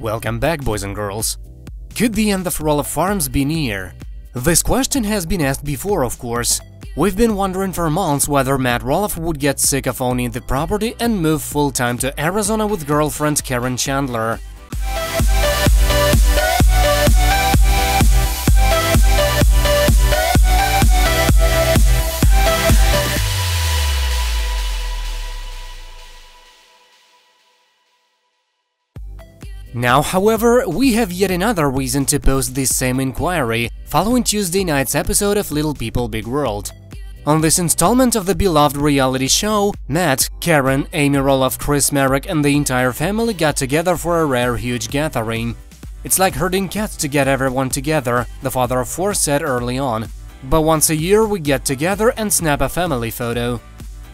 Welcome back, boys and girls. Could the end of Roloff Farms be near? This question has been asked before, of course. We've been wondering for months whether Matt Roloff would get sick of owning the property and move full-time to Arizona with girlfriend Caryn Chandler. Now, however, we have yet another reason to post this same inquiry, following Tuesday night's episode of Little People Big World. On this installment of the beloved reality show, Matt, Caryn, Amy Roloff, Chris Marek and the entire family got together for a rare huge gathering. It's like herding cats to get everyone together, the father of four said early on. But once a year we get together and snap a family photo.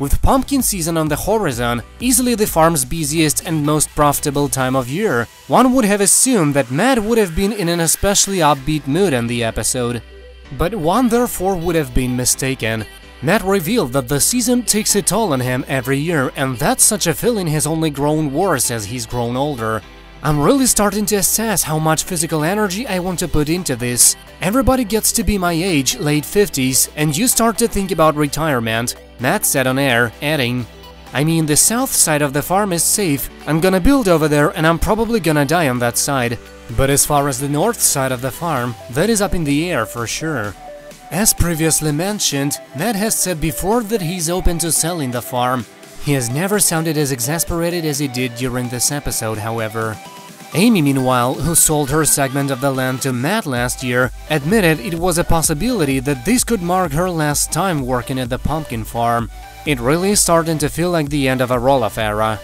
With pumpkin season on the horizon, easily the farm's busiest and most profitable time of year, one would have assumed that Matt would have been in an especially upbeat mood in the episode. But one therefore would have been mistaken. Matt revealed that the season takes a toll on him every year and that such a feeling has only grown worse as he's grown older. I'm really starting to assess how much physical energy I want to put into this. Everybody gets to be my age, late 50s, and you start to think about retirement, Matt said on air, adding, I mean, the south side of the farm is safe, I'm gonna build over there and I'm probably gonna die on that side. But as far as the north side of the farm, that is up in the air for sure. As previously mentioned, Matt has said before that he's open to selling the farm. He has never sounded as exasperated as he did during this episode, however. Amy, meanwhile, who sold her segment of the land to Matt last year, admitted it was a possibility that this could mark her last time working at the pumpkin farm. It really is starting to feel like the end of a Roloff era.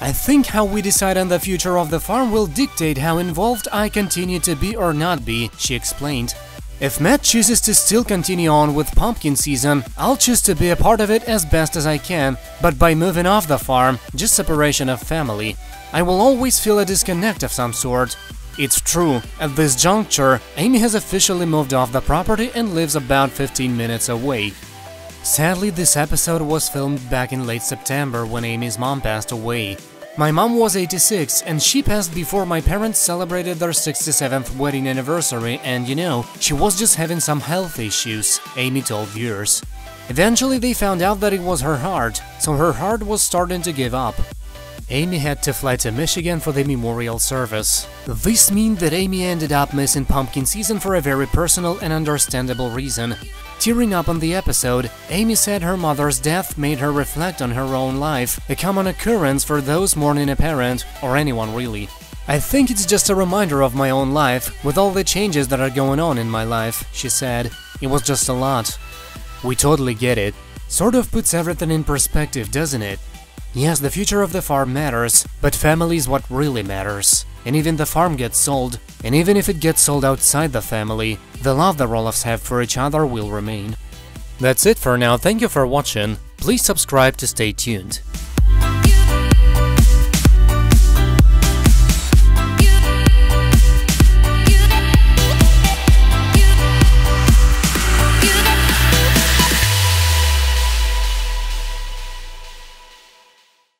I think how we decide on the future of the farm will dictate how involved I continue to be or not be, she explained. If Matt chooses to still continue on with pumpkin season, I'll choose to be a part of it as best as I can, but by moving off the farm, just separation of family. I will always feel a disconnect of some sort. It's true, at this juncture, Amy has officially moved off the property and lives about 15 minutes away. Sadly, this episode was filmed back in late September when Amy's mom passed away. My mom was 86 and she passed before my parents celebrated their 67th wedding anniversary and you know, she was just having some health issues, Amy told viewers. Eventually they found out that it was her heart, so her heart was starting to give up. Amy had to fly to Michigan for the memorial service. This meant that Amy ended up missing pumpkin season for a very personal and understandable reason. Tearing up on the episode, Amy said her mother's death made her reflect on her own life, a common occurrence for those mourning a parent, or anyone really. I think it's just a reminder of my own life, with all the changes that are going on in my life, she said. It was just a lot. We totally get it. Sort of puts everything in perspective, doesn't it? Yes, the future of the farm matters, but family is what really matters. And even if the farm gets sold, and even if it gets sold outside the family, the love the Roloffs have for each other will remain. That's it for now, thank you for watching, please subscribe to stay tuned.